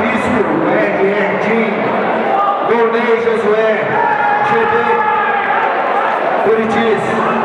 Bispo, R.R. Jim, Gourmet Josué, GB, Curitis.